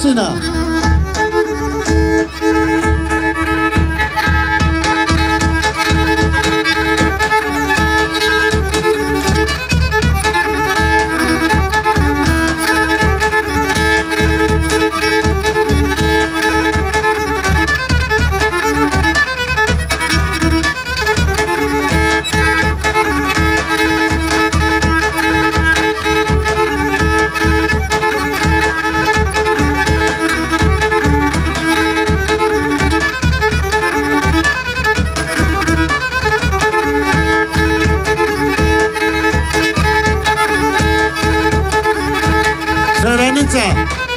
是呢。Yeah.